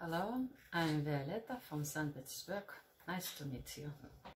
Hello, I'm Violetta from St. Petersburg. Nice to meet you.